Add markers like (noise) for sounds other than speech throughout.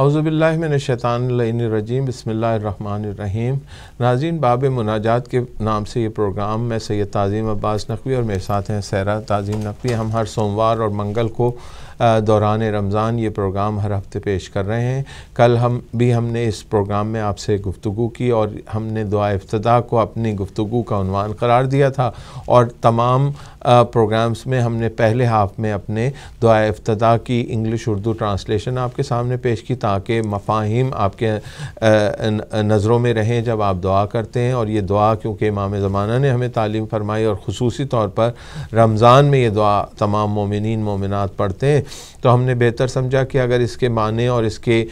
اعوذ باللہ من الشیطان اللعین الرجیم، بسم اللہ الرحمن الرحیم۔ ناظرین، باب مناجات کے نام سے یہ پروگرام میں سید تعظیم عباس نقوی اور میرے ساتھ ہیں سیرہ تعظیم نقوی۔ ہم ہر سوموار اور منگل کو دوران رمضان یہ پروگرام ہر ہفتے پیش کر رہے ہیں۔ کل ہم بھی ہم نے اس پروگرام میں آپ سے گفتگو کی اور ہم نے دعا افتدا کو اپنی گفتگو کا عنوان قرار دیا تھا اور تمام پروگرامز میں ہم نے پہلے ہاف میں اپنے دعا افتدا کی، انگلش، اردو ٹرانسلیشن آپ کے سامنے پیش کی۔ تاکہ مفاہیم آپ کے نظروں میں رہیں جب آپ دعا کرتے ہیں اور یہ دعا کیونکہ امام زمانہ نے ہمیں تعلیم فرمائی اور خصوصی طور پر رمضان میں یہ دعا تمام مومنین، مومنات پڑھتے ہیں، تو ہم نے بہتر سمجھا کہ اگر اس کے معنی اور اس کے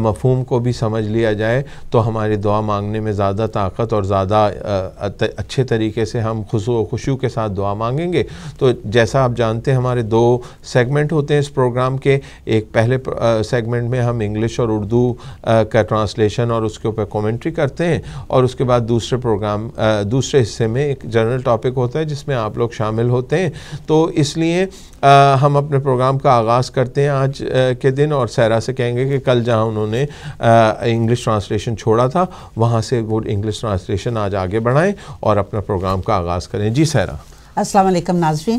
مفہوم کو بھی سمجھ لیا جائے تو ہماری دعا مانگنے میں زیادہ طاقت اور زیادہ اچھے طریقے سے ہم خوشو خوشیوں کے ساتھ دعا مانگیں گے۔ تو جیسا آپ جانتے ہیں ہمارے دو سیگمنٹ ہوتے ہیں اس پروگرام کے، ایک پہلے سیگمنٹ میں ہم انگلش انگلش اور اردو کا ٹرانسلیشن اور اس کے اوپر کومنٹری کرتے ہیں اور اس کے بعد دوسرے پروگرام دوسرے حصے میں ایک جنرل ٹاپک ہوتا ہے جس میں آپ لوگ شامل ہوتے ہیں۔ تو اس لیے ہم اپنے پروگرام کا آغاز کرتے ہیں آج کے دن اور سیرا سے کہیں گے کہ کل جہاں انہوں نے انگلش ٹرانسلیشن چھوڑا تھا، وہاں سے وہ انگلش ٹرانسلیشن آج آگے بڑھائیں اور اپنا پروگرام کا آغاز کریں۔ جی سیرا السلام علیکم، ناظرین۔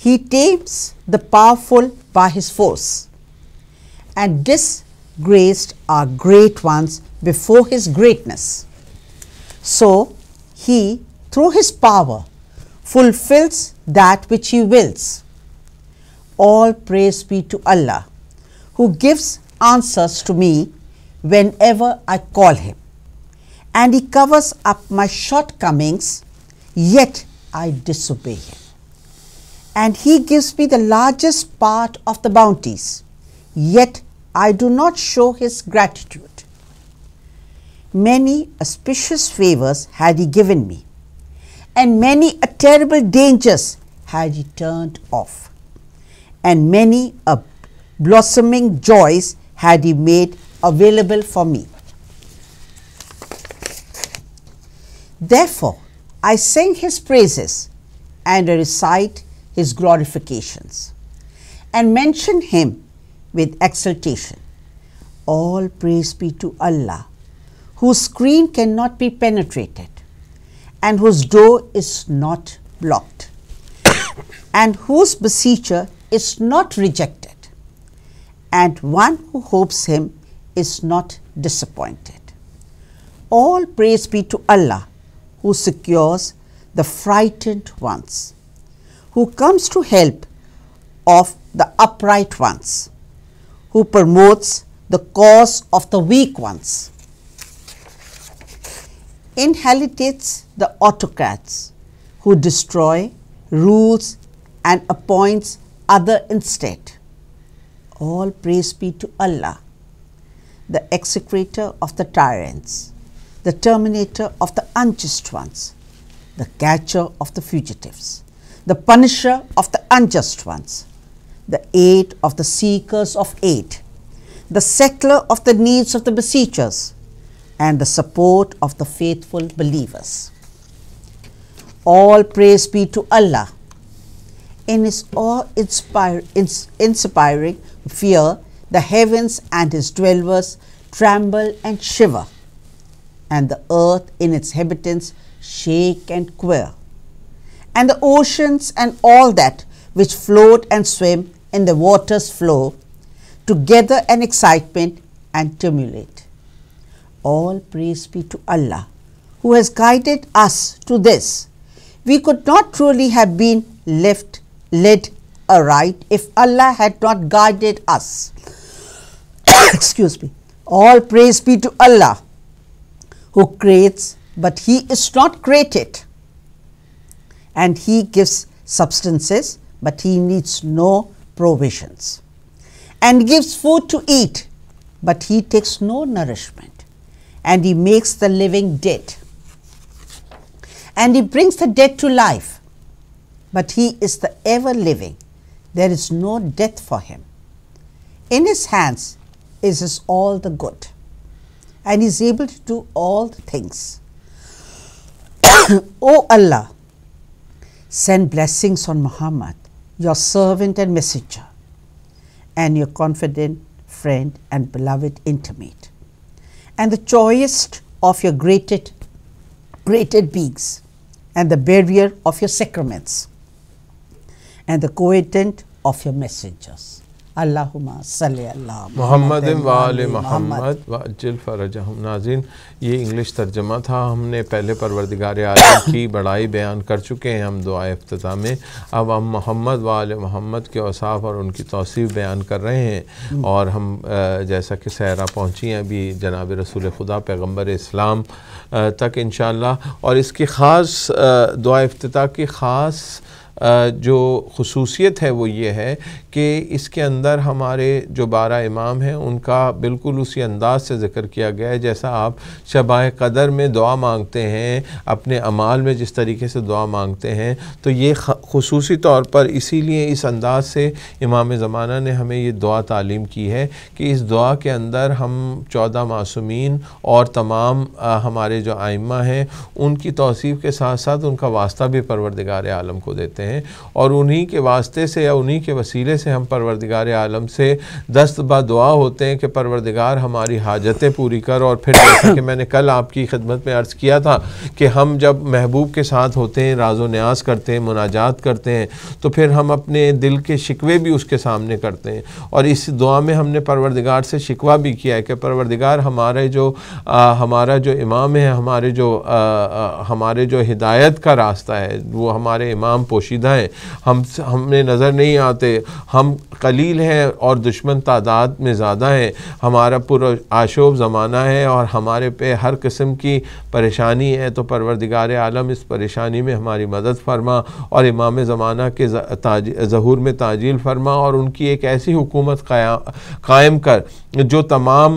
He tames the powerful by his force and disgraced are great ones before his greatness. So he, through his power, fulfills that which he wills. All praise be to Allah, who gives answers to me whenever I call him, and he covers up my shortcomings, yet I disobey him. And he gives me the largest part of the bounties, yet I do not show his gratitude. Many auspicious favors had he given me, and many a terrible dangers had he turned off, and many a blossoming joys had he made available for me. Therefore, I sing his praises and recite his glorifications and mention him with exultation. All praise be to Allah, whose screen cannot be penetrated and whose door is not blocked (coughs) and whose beseecher is not rejected and one who hopes him is not disappointed. All praise be to Allah, who secures the frightened ones, who comes to help of the upright ones, who promotes the cause of the weak ones, inhalitates the autocrats, who destroy, rules, and appoints other instead. All praise be to Allah, the execrator of the tyrants, the terminator of the unjust ones, the catcher of the fugitives, the punisher of the unjust ones, the aid of the seekers of aid, the settler of the needs of the beseechers, and the support of the faithful believers. All praise be to Allah. In his awe-inspiring fear, the heavens and his dwellers tremble and shiver, and the earth in its habitants shake and quiver, and the oceans and all that which float and swim in the water's flow, together an excitement and tumult. All praise be to Allah, who has guided us to this. We could not truly have been left led aright if Allah had not guided us. (coughs) Excuse me. All praise be to Allah, who creates, but He is not created, and He gives substances, but He needs no provisions, and gives food to eat, but He takes no nourishment, and He makes the living dead, and He brings the dead to life, but He is the ever living. There is no death for Him. In His hands is His all the good, and He is able to do all the things. (coughs) O Allah, send blessings on Muhammad, your servant and messenger, and your confident friend and beloved intimate, and the choicest of your greated, greated beings, and the bearer of your sacraments, and the coatent of your messengers. Allahumma salli Allah محمد وآل محمد وعجل فرجہم ناظرین یہ English ترجمہ تھا ہم نے پہلے پروردگار عالم کی بڑائی بیان کر چکے ہیں ہم دعائے افتتاح میں اب ہم محمد وآل محمد کے اوصاف اور ان کی توصیف بیان کر رہے ہیں اور ہم جیسا کہ سہرہ پہنچی ہیں ابھی جناب رسول خدا پیغمبر اسلام تک انشاءاللہ اور اس کی خاص دعا افتتاح کی خاص جو خصوصیت ہے وہ یہ ہے کہ اس کے اندر ہمارے جو بارہ امام ہیں، ان کا بالکل اسی انداز سے ذکر کیا گیا ہے جیسا آپ شبہ قدر میں دعا مانگتے ہیں، اپنے عمال میں جس طریقے سے دعا مانگتے ہیں۔ تو یہ خصوصی طور پر اسی لیے اس انداز سے امام زمانہ نے ہمیں یہ دعا تعلیم کی ہے کہ اس دعا کے اندر ہم چودہ معصومین اور تمام ہمارے جو آئمہ ہیں، ان کی توصیف کے ساتھ ساتھ ان کا واسطہ بھی پروردگار عالم کو دیتے ہیں اور انہی کے واسطے سے یا انہی کے وسیلے سے ہم پروردگار عالم سے دست با دعا ہوتے ہیں کہ پروردگار ہماری حاجتیں پوری کر اور پھر جیسا کہ میں نے کل آپ کی خدمت میں عرض کیا تھا کہ ہم جب محبوب کے ساتھ ہوتے ہیں، راز و نیاز کرتے ہیں، مناجات کرتے ہیں، تو پھر ہم اپنے دل کے شکوے بھی اس کے سامنے کرتے ہیں۔ اور اس دعا میں ہم نے پروردگار سے شکوہ بھی کیا ہے کہ پروردگار ہمارے جو ہمارا جو امام ہے، ہمارے جو ہمارے جو ہدایت کا راستہ ہے، وہ ہمارے امام پوشیدہ ہیں۔ ہم ہمیں نظر نہیں آتے۔ ہم قلیل ہیں اور دشمن تعداد میں زیادہ ہیں۔ ہمارا پر آشوب زمانہ ہے اور ہمارے پہ ہر قسم کی پریشانی ہے۔ تو پروردگار عالم اس پریشانی میں ہماری مدد فرما اور امام زمانہ کے ظہور میں تعجیل فرما اور ان کی ایک ایسی حکومت قائم کر جو تمام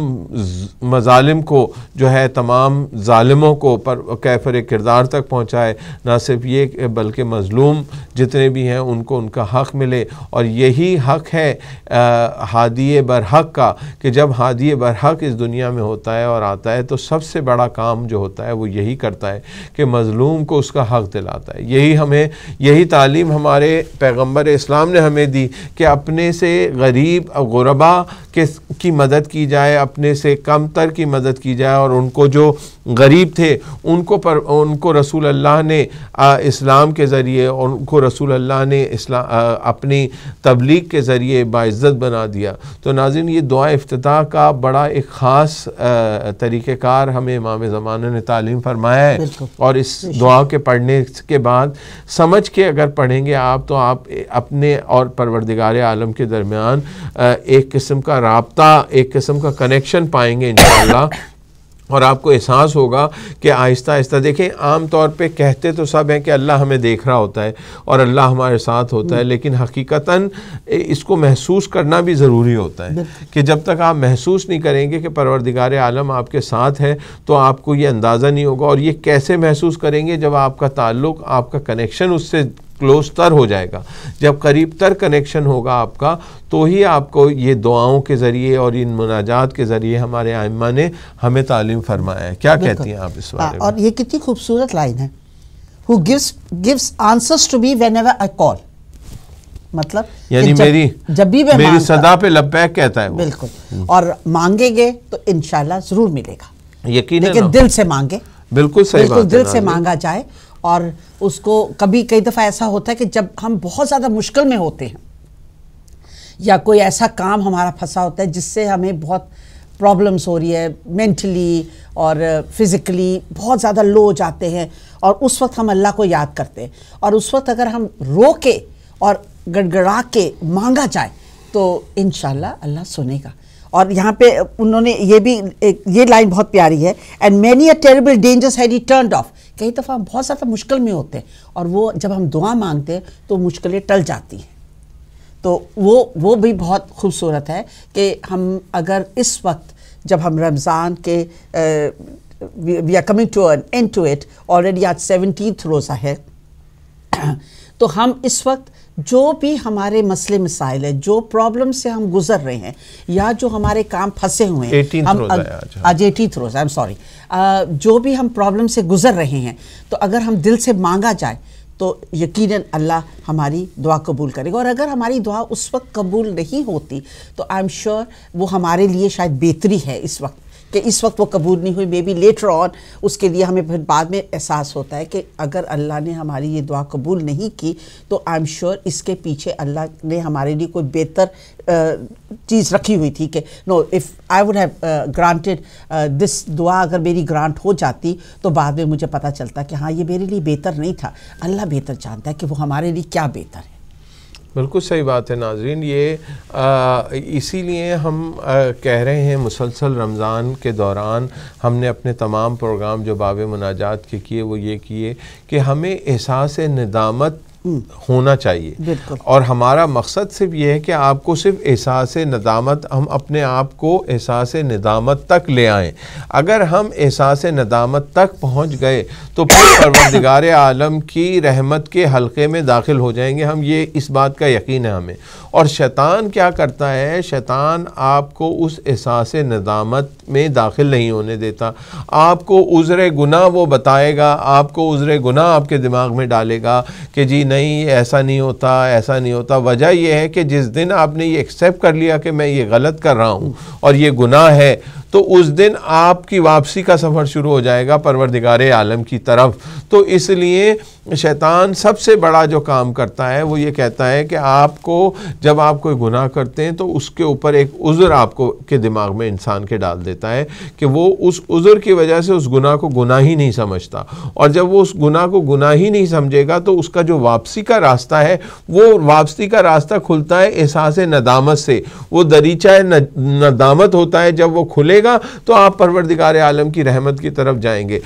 مظالم کو جو ہے، تمام ظالموں کو پر کیفر کردار تک پہنچائے۔ نہ صرف یہ بلکہ مظلوم جتنے بھی ہیں ان کو ان کا حق ملے اور یہی حق ہے ہادی برحق کا، کہ جب ہادی برحق اس دنیا میں ہوتا ہے اور آتا ہے تو سب سے بڑا کام جو ہوتا ہے وہ یہی کرتا ہے کہ مظلوم کو اس کا حق دلاتا ہے۔ یہی ہمیں، یہی تعلیم ہمارے پیغمبر اسلام نے ہمیں دی کہ اپنے سے غریب غربا کے کی مدد کی جائے، اپنے سے کم تر کی مدد کی جائے اور ان کو جو غریب تھے، ان کو پر، ان کو رسول اللہ نے اسلام کے ذریعے ان کو رسول اللہ نے اسلام اپنی تبلیغ کے ذریعے باعزت بنا دیا۔ تو ناظرین یہ دعا افتتاح کا بڑا ایک خاص طریقہ کار ہمیں امام زمانہ نے تعلیم فرمایا ہے۔ اور اس دعا کے پڑھنے کے بعد سمجھ کے اگر پڑھیں گے آپ تو آپ اپنے اور پروردگار عالم کے درمیان ایک قسم کا رابطہ ایک قسم کا کنیکشن پائیں گے انشاءاللہ۔ اور آپ کو احساس ہوگا کہ آہستہ آہستہ دیکھیں عام طور پہ کہتے تو سب ہیں کہ اللہ ہمیں دیکھ رہا ہوتا ہے اور اللہ ہمارے ساتھ ہوتا ہے لیکن حقیقتاً اس کو محسوس کرنا بھی ضروری ہوتا ہے کہ جب تک آپ محسوس نہیں کریں گے کہ پروردگار عالم آپ کے ساتھ ہے تو آپ کو یہ اندازہ نہیں ہوگا اور یہ کیسے محسوس کریں گے جب آپ کا تعلق آپ کا کنیکشن اس سے کلوز تر ہو جائے گا۔ جب قریب تر کنیکشن ہوگا آپ کا تو ہی آپ کو یہ دعاؤں کے ذریعے اور ان مناجات کے ذریعے ہمارے آئمہ نے ہمیں تعلیم فرمایا ہے۔ کیا کہتی ہیں آپ اس بارے میں؟ اور یہ کتنی خوبصورت لائن ہے۔ Who gives gives answers to me whenever I call مطلب یعنی میری جب بھی میں میری صدا پہ لبیک کہتا ہے بالکل۔ اور مانگیں گے تو انشاءاللہ ضرور ملے گا۔ یقین لیکن دل سے مانگے۔ بالکل صحیح بات ہے دل سے مانگا جائے اور اس کو کبھی کئی دفعہ ایسا ہوتا ہے کہ جب ہم بہت زیادہ مشکل میں ہوتے ہیں یا کوئی ایسا کام ہمارا پھنسا ہوتا ہے جس سے ہمیں بہت پرابلمس ہو رہی ہے مینٹلی اور فزیکلی بہت زیادہ لو ہو جاتے ہیں اور اس وقت ہم اللہ کو یاد کرتے ہیں اور اس وقت اگر ہم رو کے اور گڑ گڑا کے مانگا جائے تو انشاءاللہ اللہ سنے گا۔ اور یہاں پہ انہوں نے یہ بھی یہ لائن بہت پیاری ہے and many a terrible dangerous head he turned off کئی دفعہ ہم بہت زیادہ مشکل میں ہوتے ہیں اور وہ جب ہم دعا مانگتے ہیں تو مشکلیں ٹل جاتی ہیں۔ تو وہ وہ بھی بہت خوبصورت ہے کہ ہم اگر اس وقت جب ہم رمضان کے we are coming to and to it already آج سیونٹینتھ روزہ ہے، تو ہم اس وقت جو بھی ہمارے مسئلے مسائل ہے جو پرابلم سے ہم گزر رہے ہیں یا جو ہمارے کام پھنسے ہوئے ہیں 18th ہم آج۔ ایٹیتھ روز آئی ایم سوری جو بھی ہم پرابلم سے گزر رہے ہیں تو اگر ہم دل سے مانگا جائے تو یقیناً اللہ ہماری دعا قبول کرے گا۔ اور اگر ہماری دعا اس وقت قبول نہیں ہوتی تو آئی ایم شیور وہ ہمارے لیے شاید بہتری ہے اس وقت۔ کہ اس وقت وہ قبول نہیں ہوئی مے بی لیٹر آن اس کے لیے ہمیں پھر بعد میں احساس ہوتا ہے کہ اگر اللہ نے ہماری یہ دعا قبول نہیں کی تو آئی ایم شیور اس کے پیچھے اللہ نے ہمارے لیے کوئی بہتر چیز رکھی ہوئی تھی کہ no if I would have granted this دعا اگر میری گرانٹ ہو جاتی تو بعد میں مجھے پتہ چلتا کہ ہاں یہ میرے لیے بہتر نہیں تھا۔ اللہ بہتر جانتا ہے کہ وہ ہمارے لیے کیا بہتر ہے۔ بالکل صحیح بات ہے ناظرین، یہ اسی لیے ہم کہہ رہے ہیں مسلسل رمضان کے دوران ہم نے اپنے تمام پروگرام جو باب مناجات کے کیے، وہ یہ کیے کہ ہمیں احساس ندامت ہونا چاہیے۔ اور ہمارا مقصد صرف یہ ہے کہ آپ کو صرف احساس ندامت ہم اپنے آپ کو احساس ندامت تک لے آئیں۔ اگر ہم احساس ندامت تک پہنچ گئے تو پھر پروردگار عالم کی رحمت کے حلقے میں داخل ہو جائیں گے۔ ہم یہ اس بات کا یقین ہے ہمیں۔ اور شیطان کیا کرتا ہے؟ شیطان آپ کو اس احساس ندامت میں داخل نہیں ہونے دیتا۔ آپ کو عذر گناہ وہ بتائے گا، آپ کو عذر گناہ آپ کے دماغ میں ڈالے گا کہ جی نہیں، ایسا نہیں ہوتا، ایسا نہیں ہوتا۔ وجہ یہ ہے کہ جس دن آپ نے یہ ایکسیپٹ کر لیا کہ میں یہ غلط کر رہا ہوں اور یہ گناہ ہے تو اس دن آپ کی واپسی کا سفر شروع ہو جائے گا پروردگار عالم کی طرف۔ تو اس لیے شیطان سب سے بڑا جو کام کرتا ہے وہ یہ کہتا ہے کہ آپ کو جب آپ کوئی گناہ کرتے ہیں تو اس کے اوپر ایک عذر آپ کو کے دماغ میں انسان کے ڈال دیتا ہے کہ وہ اس عذر کی وجہ سے اس گناہ کو گناہ ہی نہیں سمجھتا۔ اور جب وہ اس گناہ کو گناہ ہی نہیں سمجھے گا تو اس کا جو واپسی کا راستہ ہے وہ واپسی کا راستہ کھلتا ہے احساس ندامت سے۔ وہ دریچہ ندامت ہوتا ہے جب وہ کھلے گا تو آپ پروردگار عالم کی رحمت کی طرف جائیں گے۔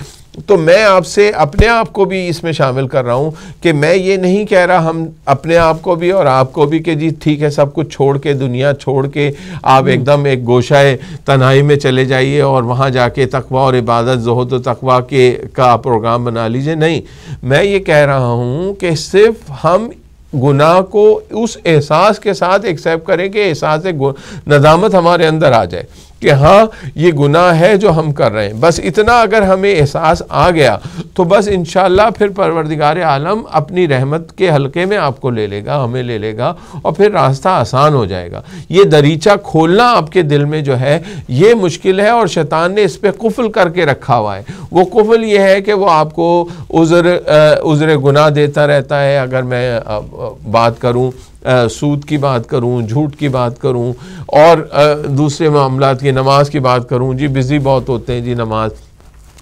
تو میں آپ سے اپنے آپ کو بھی اس میں شامل کر رہا ہوں کہ میں یہ نہیں کہہ رہا ہم اپنے آپ کو بھی اور آپ کو بھی کہ جی ٹھیک ہے سب کچھ چھوڑ کے دنیا چھوڑ کے آپ ایک دم ایک گوشہ تنہائی میں چلے جائیے اور وہاں جا کے تقوی اور عبادت، زہد و تقوی کے کا پروگرام بنا لیجیے۔ نہیں، میں یہ کہہ رہا ہوں کہ صرف ہم گناہ کو اس احساس کے ساتھ ایکسیپٹ کریں کہ احساس ندامت ہمارے اندر آ جائے۔ کہ ہاں یہ گناہ ہے جو ہم کر رہے ہیں۔ بس اتنا اگر ہمیں احساس آ گیا، تو بس انشاءاللہ پھر پروردگار عالم اپنی رحمت کے حلقے میں آپ کو لے لے گا، ہمیں لے لے گا اور پھر راستہ آسان ہو جائے گا۔ یہ دریچہ کھولنا آپ کے دل میں جو ہے، یہ مشکل ہے اور شیطان نے اس پہ قفل کر کے رکھا ہوا ہے۔ وہ قفل یہ ہے کہ وہ آپ کو عذر عذر گناہ دیتا رہتا ہے۔ اگر میں بات کروں سود کی بات کروں، جھوٹ کی بات کروں، اور دوسرے معاملات کی، نماز کی بات کروں۔ جی بزی بہت ہوتے ہیں جی نماز۔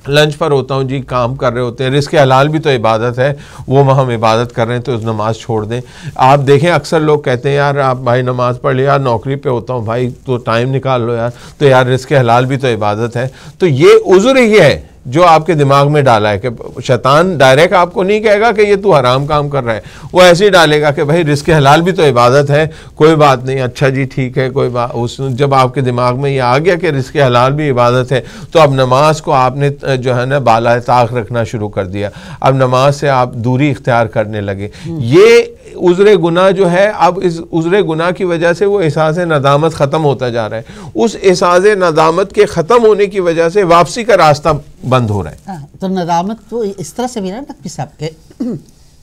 لنچ پر ہوتا ہوں جی کام کر رہے ہوتے ہیں۔ رزق حلال بھی تو عبادت ہے، وہ ہم عبادت کر رہے ہیں، تو اس نماز چھوڑ دیں۔ آپ دیکھیں، اکثر لوگ کہتے ہیں، یار، آپ بھائی نماز پڑھ لے یار، نوکری پہ ہوتا ہوں، بھائی، تو ٹائم نکال لو یار۔ تو یار، رزق حلال بھی تو عبادت ہے۔ تو یہ عذر ہی ہے۔ جو آپ کے دماغ میں ڈالا ہے کہ شیطان ڈائریکٹ آپ کو نہیں کہے گا کہ یہ تو حرام کام کر رہا ہے۔ وہ ایسے ہی ڈالے گا کہ بھائی رزق حلال بھی تو عبادت ہے، کوئی بات نہیں اچھا جی ٹھیک ہے، کوئی بات۔ اس جب آپ کے دماغ میں یہ آ گیا کہ رزق حلال بھی عبادت ہے، تو اب نماز کو آپ نے جو ہے نا بالا طاق رکھنا شروع کر دیا۔ اب نماز سے آپ دوری اختیار کرنے لگے۔ یہ عذر گناہ جو ہے، اب اس عذر گناہ کی وجہ سے وہ احساس ندامت ختم ہوتا جا رہا ہے۔ اس احساس ندامت کے ختم ہونے کی وجہ سے واپسی کا راستہ بند ہو رہا ہے۔ ہاں، تو ندامت تو اس طرح سے بھی نقوی صاحب کے۔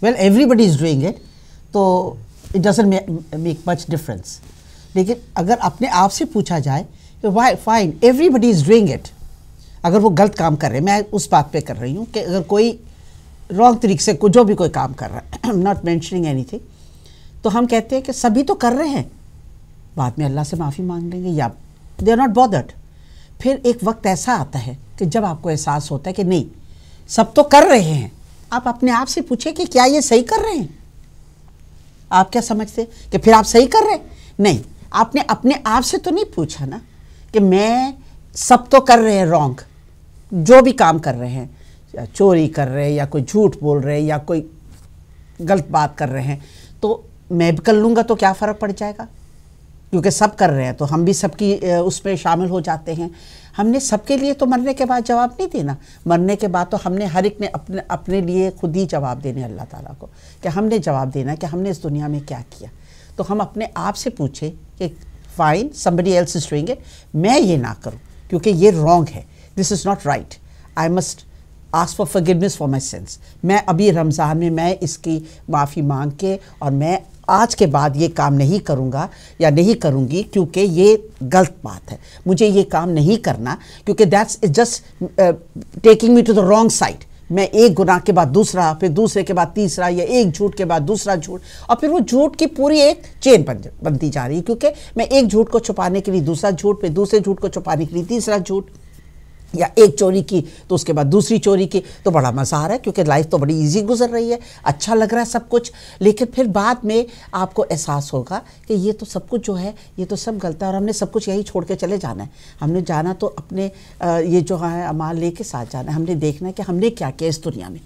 Well everybody is doing it تو it doesn't make much difference لیکن اگر اپنے آپ سے پوچھا جائے کہ why fine everybody is doing it اگر وہ غلط کام کر رہے ہیں، میں اس بات پہ کر رہی ہوں کہ اگر کوئی رانگ طریقے سے جو بھی کوئی کام کر رہا ہے ناٹ مینشننگ اینی تھنگ تو ہم کہتے ہیں کہ سبھی تو کر رہے ہیں۔ بعد میں اللہ سے معافی مانگ لیں گے یا دے آر ناٹ بودرڈ پھر ایک وقت ایسا آتا ہے کہ جب آپ کو احساس ہوتا ہے کہ نہیں، سب تو کر رہے ہیں۔ آپ اپنے آپ سے پوچھیں کہ کیا یہ صحیح کر رہے ہیں؟ آپ کیا سمجھتے کہ پھر آپ صحیح کر رہے ہیں؟ نہیں، آپ نے اپنے آپ سے تو نہیں پوچھا نا کہ میں سب تو کر رہے ہیں رانگ جو بھی کام کر رہے ہیں، یا چوری کر رہے ہیں، یا کوئی جھوٹ بول رہے ہیں، یا کوئی غلط بات کر رہے ہیں، تو میں بھی کر لوں گا تو کیا فرق پڑ جائے گا؟ کیونکہ سب کر رہے ہیں، تو ہم بھی سب کی اس پہ شامل ہو جاتے ہیں۔ ہم نے سب کے لیے تو مرنے کے بعد جواب نہیں دینا۔ مرنے کے بعد تو ہم نے ہر ایک نے اپنے اپنے لیے خود ہی جواب دینے اللہ تعالیٰ کو کہ ہم نے جواب دینا کہ ہم نے اس دنیا میں کیا کیا۔ تو ہم اپنے آپ سے پوچھیں کہ fine somebody else is doing it میں یہ نہ کروں کیونکہ یہ رانگ ہے۔ This is not right I must as far far far my sense میں ابھی رمضان میں میں اس کی معافی مانگ کے اور میں آج کے بعد یہ کام نہیں کروں گا یا نہیں کروں گی کیونکہ یہ غلط بات ہے۔ مجھے یہ کام نہیں کرنا کیونکہ that's just taking me to the wrong side میں ایک گناہ کے بعد دوسرا، پھر دوسرے کے بعد تیسرا، یا ایک جھوٹ کے بعد دوسرا جھوٹ۔ اور پھر وہ جھوٹ کی پوری ایک چین بنتی جا رہی ہے کیونکہ میں ایک جھوٹ کو چھپانے کے لیے دوسرا جھوٹ، پھر دوسرے جھوٹ کو چھپانے کے لیے تیسرا جھوٹ۔ یا ایک چوری کی تو اس کے بعد دوسری چوری کی، تو بڑا مزہ آ رہا ہے کیونکہ لائف تو بڑی ایزی گزر رہی ہے اچھا لگ رہا ہے سب کچھ۔ لیکن پھر بعد میں آپ کو احساس ہوگا کہ یہ تو سب کچھ جو ہے، یہ تو سب غلط ہے اور ہم نے سب کچھ یہی چھوڑ کے چلے جانا ہے۔ ہم نے جانا تو اپنے یہ جو ہے امال لے کے ساتھ جانا ہے۔ ہم نے دیکھنا ہے کہ ہم نے کیا کیا اس دنیا میں۔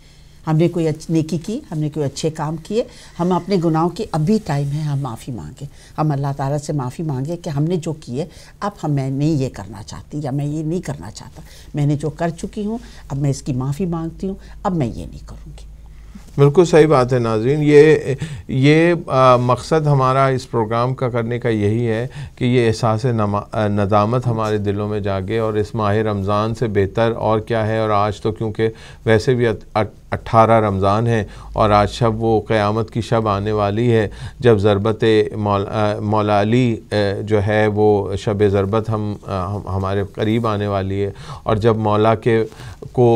ہم نے کوئی نیکی کی، ہم نے کوئی اچھے کام کیے، ہم اپنے گناہوں کی اب بھی ٹائم ہے، ہم معافی مانگیں۔ ہم اللہ تعالیٰ سے معافی مانگیں کہ ہم نے جو کیے، اب ہم میں نہیں یہ کرنا چاہتی یا میں یہ نہیں کرنا چاہتا۔ میں نے جو کر چکی ہوں، اب میں اس کی معافی مانگتی ہوں، اب میں یہ نہیں کروں گی۔ بالکل صحیح بات ہے ناظرین، یہ یہ مقصد ہمارا اس پروگرام کا کرنے کا یہی ہے کہ یہ احساس ندامت ہمارے دلوں میں جاگے اور اس ماہ رمضان سے بہتر اور کیا ہے؟ اور آج تو کیونکہ ویسے بھی اٹھارہ رمضان ہے اور آج شب وہ قیامت کی شب آنے والی ہے، جب ضربت مولا علی جو ہے وہ شب ضربت ہم ہمارے قریب آنے والی ہے اور جب مولا کے کو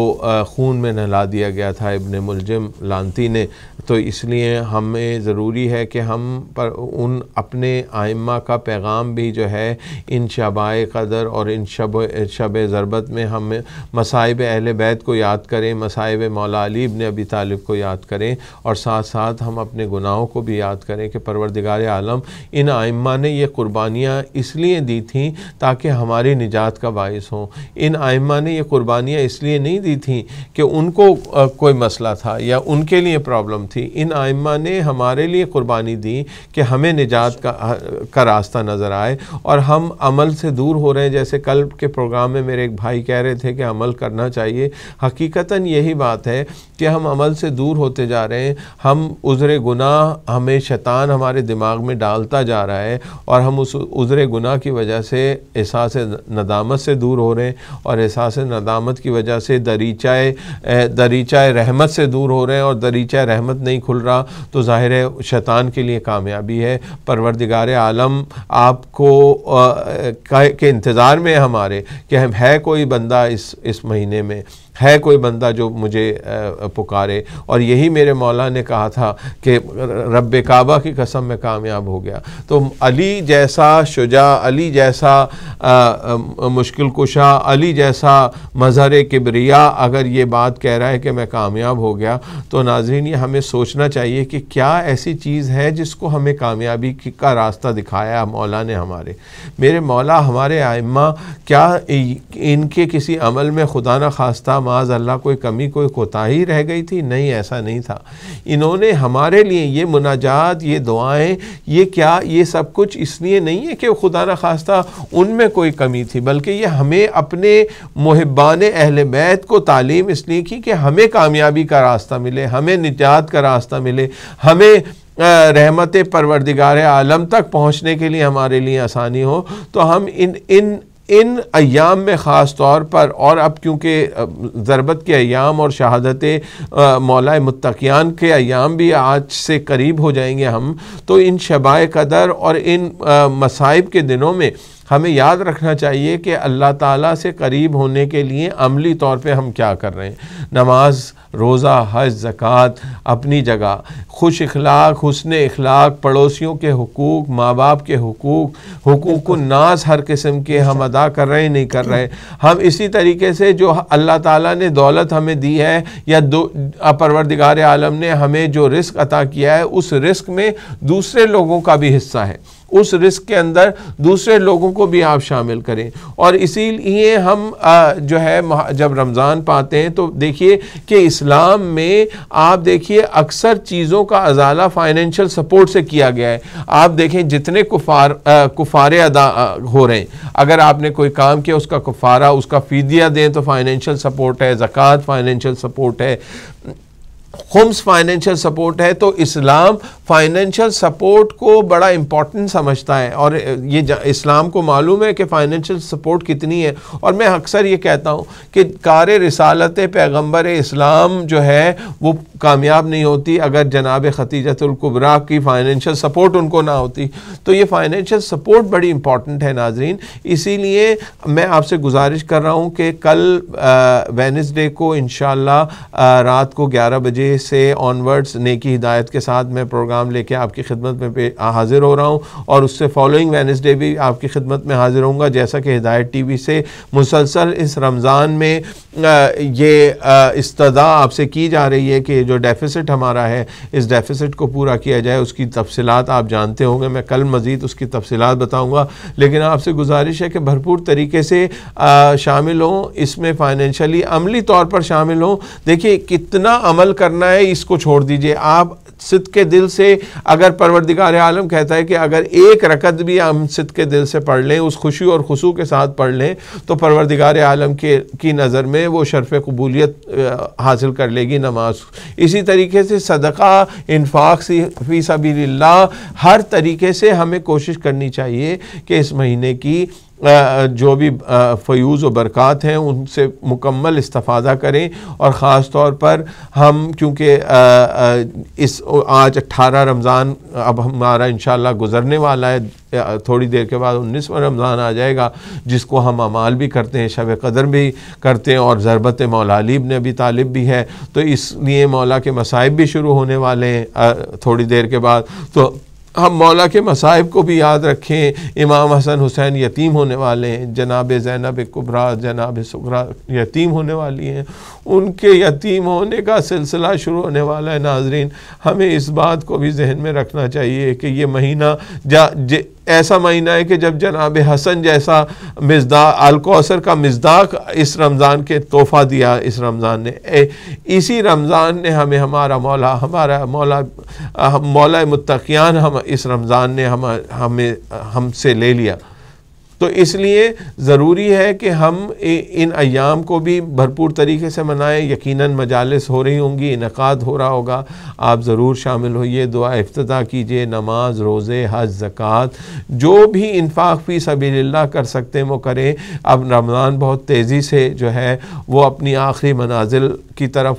خون میں نہلا دیا گیا تھا ابن ملجم لانتی نے۔ تو اس لیے ہمیں ضروری ہے کہ ہم پر ان اپنے آئمہ کا پیغام بھی جو ہے ان شبائے قدر اور ان شب شب ضربت میں ہم مصائب اہل بیت کو یاد کریں، مصائب مولا علی ابن ابی طالب کو یاد کریں اور ساتھ ساتھ ہم اپنے گناہوں کو بھی یاد کریں کہ پروردگار عالم ان آئمہ نے یہ قربانیاں اس لیے دی تھیں تاکہ ہماری نجات کا باعث ہوں۔ ان آئمہ نے یہ قربانیاں اس لیے نہیں دی تھیں کہ ان کو کوئی مسئلہ تھا یا ان کے لیے پرابلم تھی۔ ان آئمہ نے ہمارے لیے قربانی دی کہ ہمیں نجات کا کا راستہ نظر آئے اور ہم عمل سے دور ہو رہے ہیں۔ جیسے کل کے پروگرام میں میرے ایک بھائی کہہ رہے تھے کہ عمل کرنا چاہیے۔ حقیقتاً یہی بات ہے کہ ہم عمل سے دور ہوتے جا رہے ہیں۔ ہم عذر گناہ ہمیں شیطان ہمارے دماغ میں ڈالتا جا رہا ہے اور ہم اس عذر گناہ کی وجہ سے احساس ندامت سے دور ہو رہے ہیں اور احساس ندامت کی وجہ سے دریچہ دریچہ رحمت سے دور ہو رہے ہیں اور دریچہ رحمت نہیں کھل رہا، تو ظاہر ہے شیطان کے لیے کامیابی ہے۔ پروردگار عالم، آپ کو کے انتظار میں ہمارے کہ ہم ہے کوئی بندہ اس اس مہینے میں۔ ہے کوئی بندہ جو مجھے پکارے۔ اور یہی میرے مولا نے کہا تھا کہ رب کعبہ کی قسم میں کامیاب ہو گیا۔ تو علی جیسا شجاع، علی جیسا مشکل کشا، علی جیسا مظہر کبریا اگر یہ بات کہہ رہا ہے کہ میں کامیاب ہو گیا، تو ناظرین، یہ ہمیں سوچنا چاہیے کہ کیا ایسی چیز ہے جس کو ہمیں کامیابی کا راستہ دکھایا مولا نے ہمارے۔ میرے مولا، ہمارے آئمہ، کیا ان کے کسی عمل میں خدا نہ خواستہ معاذ اللہ کوئی کمی کوئی کوتاہی رہ گئی تھی؟ نہیں، ایسا نہیں تھا۔ انہوں نے ہمارے لیے یہ مناجات، یہ دعائیں، یہ کیا، یہ سب کچھ اس لیے نہیں ہے کہ خدا نخواستہ ان میں کوئی کمی تھی، بلکہ یہ ہمیں اپنے محبان اہل بیت کو تعلیم اس لیے کی کہ ہمیں کامیابی کا راستہ ملے، ہمیں نجات کا راستہ ملے، ہمیں رحمت پروردگار عالم تک پہنچنے کے لیے ہمارے لیے آسانی ہو۔ تو ہم ان ان ان ایام میں خاص طور پر، اور اب کیونکہ ضربت کے ایام اور شہادت مولا متقیان کے ایام بھی آج سے قریب ہو جائیں گے ہم، تو ان شبائے قدر اور ان مصائب کے دنوں میں ہمیں یاد رکھنا چاہیے کہ اللہ تعالیٰ سے قریب ہونے کے لیے عملی طور پہ ہم کیا کر رہے ہیں؟ نماز روزہ حج زکوٰۃ اپنی جگہ۔ خوش اخلاق حسن اخلاق پڑوسیوں کے حقوق ماں باپ کے حقوق حقوق الناس ہر قسم کے ہم ادا کر رہے ہیں نہیں کر رہے۔ ہم اسی طریقے سے جو اللہ تعالیٰ نے دولت ہمیں دی ہے یا دو پروردگار عالم نے ہمیں جو رزق عطا کیا ہے اس رزق میں دوسرے لوگوں کا بھی حصہ ہے۔ اس رزق کے اندر دوسرے لوگوں کو بھی آپ شامل کریں۔ اور اسی لیے ہم جو ہے جب رمضان پاتے ہیں تو دیکھیے کہ اسلام میں آپ دیکھیے اکثر چیزوں کا ازالہ فائنینشل سپورٹ سے کیا گیا ہے۔ آپ دیکھیں جتنے کفار کفارے ادا ہو رہے ہیں۔ اگر آپ نے کوئی کام کیا، اس کا کفارہ، اس کا فیدیہ دیں تو فائنینشل سپورٹ ہے، زکوٰۃ فائنینشل سپورٹ ہے۔ خمس فائنینشل سپورٹ ہے تو اسلام فائنینشل سپورٹ کو بڑا امپورٹنٹ سمجھتا ہے اور یہ اسلام کو معلوم ہے کہ فائنینشل سپورٹ کتنی ہے اور میں اکثر یہ کہتا ہوں کہ کار رسالت پیغمبر اسلام جو ہے وہ کامیاب نہیں ہوتی اگر جناب ختیجت القبرا کی فائنینشل سپورٹ ان کو نہ ہوتی تو یہ فائنینشل سپورٹ بڑی امپورٹنٹ ہے ناظرین اسی لیے میں آپ سے گزارش کر رہا ہوں کہ کل وینسڈے کو انشاءاللہ رات کو گیارہ بجے سے آنورڈز نیکی ہدایت کے ساتھ میں پروگرام لے کے آپ کی خدمت میں حاضر ہو رہا ہوں اور اس سے فالوئنگ وینسڈے بھی آپ کی خدمت میں حاضر ہوں گا۔ جیسا کہ ہدایت ٹی وی سے مسلسل اس رمضان میں یہ استدا آپ سے کی جا رہی ہے کہ جو ڈیفیسٹ ہمارا ہے، اس ڈیفیسٹ کو پورا کیا جائے، اس کی تفصیلات آپ جانتے ہوں گے۔ میں کل مزید اس کی تفصیلات بتاؤں گا۔ لیکن آپ سے گزارش ہے کہ بھرپور طریقے سے شامل ہوں۔ اس میں فائنینشلی عملی طور پر شامل ہوں۔ دیکھیے کتنا عمل کر کرنا ہے، اس کو چھوڑ دیجیے۔ آپ صد کے دل سے اگر پروردگار عالم کہتا ہے کہ اگر ایک رکت بھی ہم صد کے دل سے پڑھ لیں، اس خوشی اور خصو کے ساتھ پڑھ لیں، تو پروردگار عالم کے، کی نظر میں وہ شرف قبولیت حاصل کر لے گی نماز۔ اسی طریقے سے صدقہ، انفاق فی سبیل اللہ، ہر طریقے سے ہمیں کوشش کرنی چاہیے کہ اس مہینے کی جو بھی فیوز و برکات ہیں، ان سے مکمل استفادہ کریں اور خاص طور پر ہم، کیونکہ اس، آج اٹھارہ رمضان، اب ہمارا انشاءاللہ گزرنے والا ہے تھوڑی دیر کے بعد انیسواں رمضان آ جائے گا، جس کو ہم عمال بھی کرتے ہیں، شب قدر بھی کرتے ہیں، اور ضربت مولا علیب نے بھی طالب بھی ہے، تو اس لیے مولا کے مصائب بھی شروع ہونے والے ہیں تھوڑی دیر کے بعد، تو ہم مولا کے مصائب کو بھی یاد رکھیں، امام حسن حسین یتیم ہونے والے ہیں، جناب زینب کبرا جناب سکرا یتیم ہونے والی ہیں۔ ان کے یتیم ہونے کا سلسلہ شروع ہونے والا ہے، ناظرین۔ ہمیں اس بات کو بھی ذہن میں رکھنا چاہیے کہ یہ مہینہ جا ایسا مہینہ ہے کہ جب جناب حسن جیسا مزداق الکوثر کا مزداق اس رمضان کے تحفہ دیا، اس رمضان نے۔ اسی رمضان نے ہمیں ہمارا مولا ہمارا مولا مولا متقیان ہم، اس رمضان نے ہم، ہمیں، ہم سے لے لیا۔ تو اس لیے ضروری ہے کہ ہم ان ایام کو بھی بھرپور طریقے سے منائیں۔ یقیناً مجالس ہو رہی ہوں گی، انعقاد ہو رہا ہوگا۔ آپ ضرور شامل ہوئیے، دعا افتتاح کیجیے نماز، روزے، حج، زکوٰۃ، جو بھی انفاق فی سبیل اللہ کر سکتے ہیں، وہ کریں۔ اب رمضان بہت تیزی سے جو ہے، وہ اپنی آخری منازل کی طرف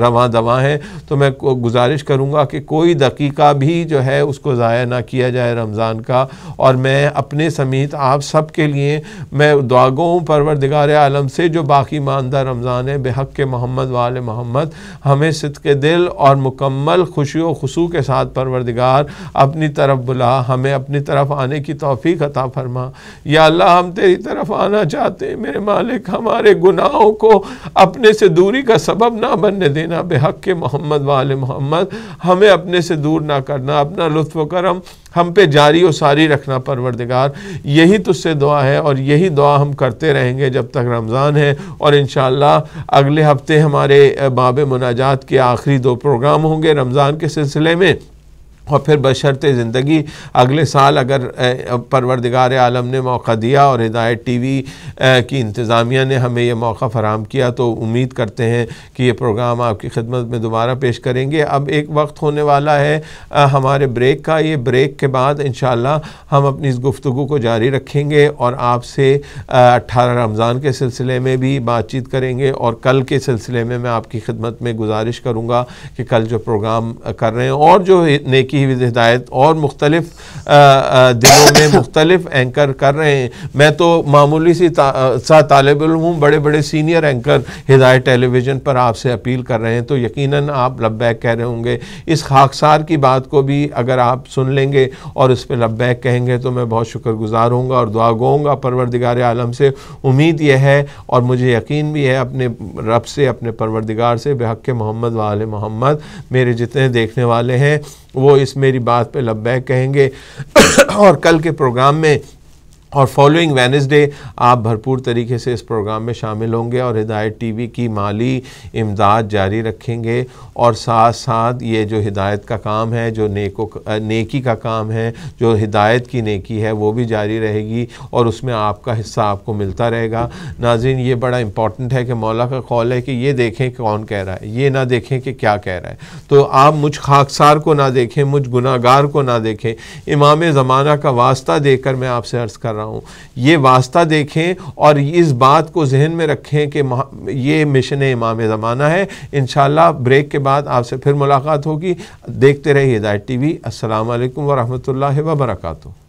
رواں دواں ہیں۔ تو میں گزارش کروں گا کہ کوئی دقیقہ بھی جو ہے، اس کو ضائع نہ کیا جائے رمضان کا۔ اور میں اپنے سمیت آپ سب کے لیے میں دعاگوں پروردگار عالم سے، جو باقی ماندہ رمضان ہے بے حق کے محمد وال محمد، ہمیں صدق دل اور مکمل خوشی و خصو کے ساتھ پروردگار اپنی طرف بلا، ہمیں اپنی طرف آنے کی توفیق عطا فرما۔ یا اللہ، ہم تیری طرف آنا چاہتے ہیں، میرے مالک، ہمارے گناہوں کو اپنے سے دوری کا سبب نہ بننے دینا۔ بے حق کے محمد وال محمد، ہمیں اپنے سے دور نہ کرنا، اپنا لطف و کرم ہم پہ جاری و ساری رکھنا پروردگار۔ یہی تجھ سے دعا ہے اور یہی دعا ہم کرتے رہیں گے جب تک رمضان ہے۔ اور انشاءاللہ اگلے ہفتے ہمارے باب مناجات کے آخری دو پروگرام ہوں گے رمضان کے سلسلے میں۔ اور پھر بشرط زندگی اگلے سال اگر پروردگار عالم نے موقع دیا اور ہدایت ٹی وی کی انتظامیہ نے ہمیں یہ موقع فراہم کیا تو امید کرتے ہیں کہ یہ پروگرام آپ کی خدمت میں دوبارہ پیش کریں گے۔ اب ایک وقت ہونے والا ہے ہمارے بریک کا۔ یہ بریک کے بعد انشاءاللہ ہم اپنی اس گفتگو کو جاری رکھیں گے اور آپ سے اٹھارہ رمضان کے سلسلے میں بھی بات چیت کریں گے اور کل کے سلسلے میں میں آپ کی خدمت میں گزارش کروں گا کہ کل جو پروگرام کر رہے ہیں اور جو نیکی کی ہدایت اور مختلف دنوں میں مختلف اینکر کر رہے ہیں۔ میں تو معمولی سی سا طالب علم ہوں، بڑے بڑے senior anchor Hidayat television پر آپ سے اپیل کر رہے ہیں۔ تو یقیناً آپ لبیک کہہ رہے ہوں گے۔ اس خاکسار کی بات کو بھی اگر آپ سن لیں گے اور اس پہ لبیک کہیں گے تو میں بہت شکر گزار ہوں گا اور دعا گوں گا پروردگار عالم سے۔ امید یہ ہے اور مجھے یقین بھی ہے اپنے رب سے، اپنے پروردگار سے، بحق محمد وال محمد میرے جتنے دیکھنے والے ہیں۔ وہ اس میری بات پہ لبیک کہیں گے اور کل کے پروگرام میں اور فالوئنگ وینسڈے آپ بھرپور طریقے سے اس پروگرام میں شامل ہوں گے اور ہدایت ٹی وی کی مالی امداد جاری رکھیں گے اور ساتھ ساتھ یہ جو ہدایت کا کام ہے، جو نیکو نیکی کا کام ہے، جو ہدایت کی نیکی ہے، وہ بھی جاری رہے گی اور اس میں آپ کا حصہ آپ کو ملتا رہے گا۔ ناظرین، یہ بڑا امپورٹنٹ ہے کہ مولا کا قول ہے کہ یہ دیکھیں کہ کون کہہ رہا ہے، یہ نہ دیکھیں کہ کیا کہہ رہا ہے۔ تو آپ مجھ خاکسار کو نہ دیکھیں، مجھ گناہ گار کو نہ دیکھیں، امام زمانہ کا واسطہ دیکھ کر میں آپ سے عرض کر رہا ہوں۔ یہ واسطہ دیکھیں اور اس بات کو ذہن میں رکھیں کہ یہ مشن امام زمانہ ہے۔ انشاءاللہ بریک کے بعد آپ سے پھر ملاقات ہوگی۔ دیکھتے رہیے ہدایت ٹی وی۔ السلام علیکم ورحمۃ اللہ وبرکاتہ۔